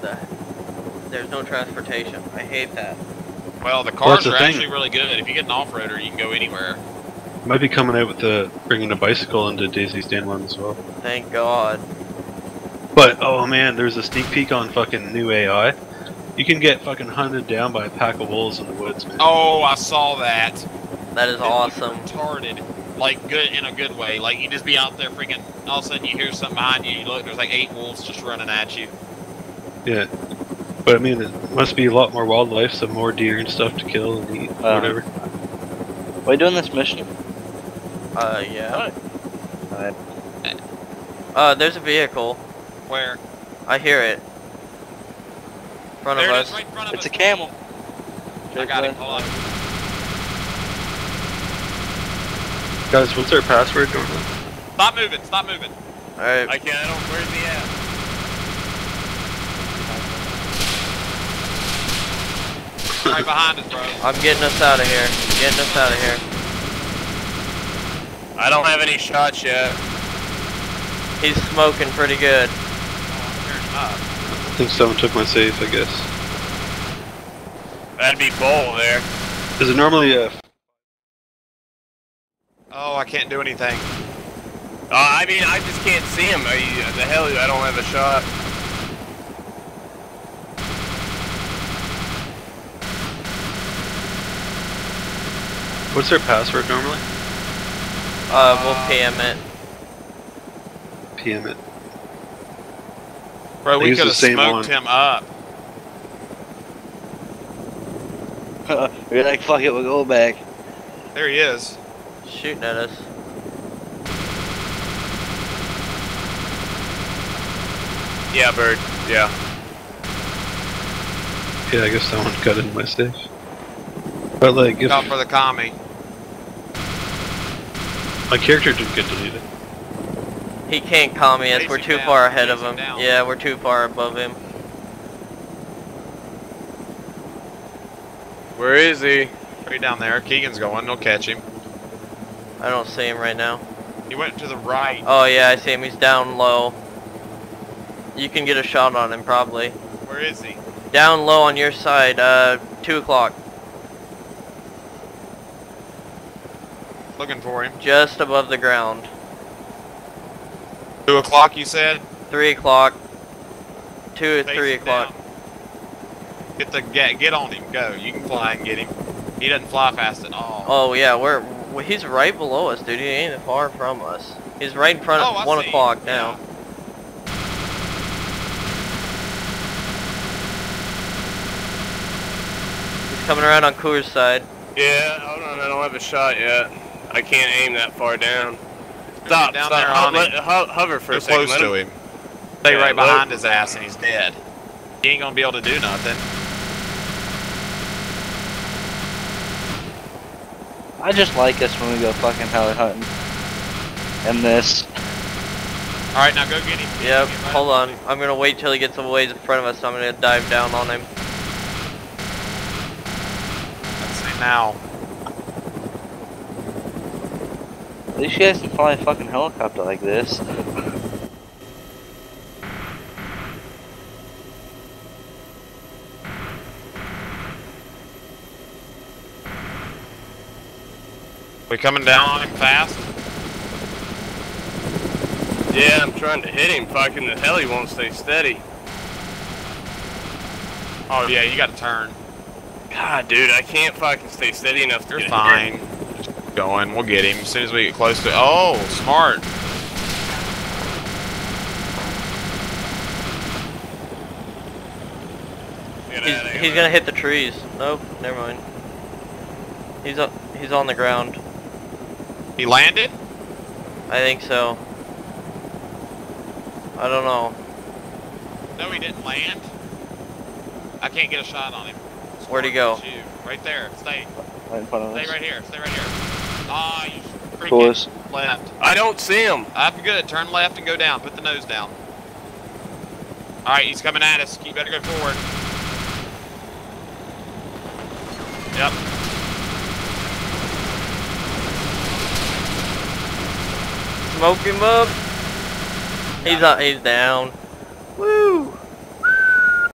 the, there's no transportation. I hate that. Well, the Well, cars that's the are thing. actually really good. If you get an off-roader, you can go anywhere. Might be coming out with the bringing a bicycle into Daisy's Den one as well. Thank God. But oh man, there's a sneak peek on fucking new AI. You can get fucking hunted down by a pack of wolves in the woods, man. Oh, I saw that. That is It awesome. Retarded. Like good in a good way. Like you just be out there freaking. All of a sudden you hear something behind you. You look. There's like eight wolves just running at you. Yeah. But I mean, it must be a lot more wildlife, some more deer and stuff to kill and eat, Uh, whatever. Why you doing this mission? Uh, yeah. Alright. Uh, there's a vehicle. Where? I hear it. In front there of it us. right front of It's a us. camel. I got it. Hold on. Guys, what's our password normally? Stop moving. Stop moving. Alright. I can't. I don't. Where's the at? Right behind us, bro. I'm getting us out of here. Getting us out of here. I don't have any shots yet. He's smoking pretty good. I think someone took my safe, I guess. That'd be Bull there. Is it normally a... Oh, I can't do anything. Uh, I mean, I just can't see him. I, the hell, I don't have a shot. What's their password normally? Uh, we'll PM it. PM it. Bro, I we could have smoked one. him up. We're like, fuck it, we'll go back. There he is. Shooting at us. Yeah, Bird. Yeah. Yeah, I guess someone got in my safe. But like, if Out for the commie. my character didn't get deleted, He can't commie us. Chase We're too down, far ahead of him him. down. Yeah, we're too far above him. Where is he? Right down there. Keegan's going. They'll catch him. I don't see him right now. He went to the right. Oh yeah, I see him. He's down low. You can get a shot on him probably. Where is he? Down low on your side, uh, 2 o'clock. Looking for him. Just above the ground. Two o'clock, you said? 3 o'clock. 2 or Face 3 o'clock. Get the get get on him. Go. You can fly and get him. He doesn't fly fast at all. Oh yeah, we're, we he's right below us, dude. He ain't far from us. He's right in front Oh, of I 1 see. o'clock now. He's coming around on Coors side. Yeah, hold on, I don't have a shot yet. I can't aim that far down. Stop, down stop. there Ho- let- ho- hover for Go a second. close let to him- him. Stay Yeah, right let- behind his ass and he's dead. He ain't gonna be able to do nothing. I just like us when we go fucking heli hunting. And this. Alright, now go get him. Yep, Get right hold on. him. I'm gonna wait till he gets a ways in front of us. So I'm gonna dive down on him. Let's say now. At least you guys can fly a fucking helicopter like this. We coming down on him fast? Yeah, I'm trying to hit him. Fucking the heli won't stay steady. Oh yeah, you gotta turn. God, dude, I can't fucking stay steady enough to You're get hit. Fine. Just keep going. We'll get him as soon as we get close to Oh, smart. He's, he's gonna hit the trees. Nope, never mind. He's on, he's on the ground. He landed? I think so. I don't know. No, he didn't land. I can't get a shot on him. Where'd he go? Right there. Stay. Right in front of Stay us. right here. Stay right here. Ah, you freaking Close. left. I don't see him. I'm good. Turn left and go down. Put the nose down. All right, he's coming at us. You better go forward. Yep. Smoke him up. He's uh, he's down. Woo!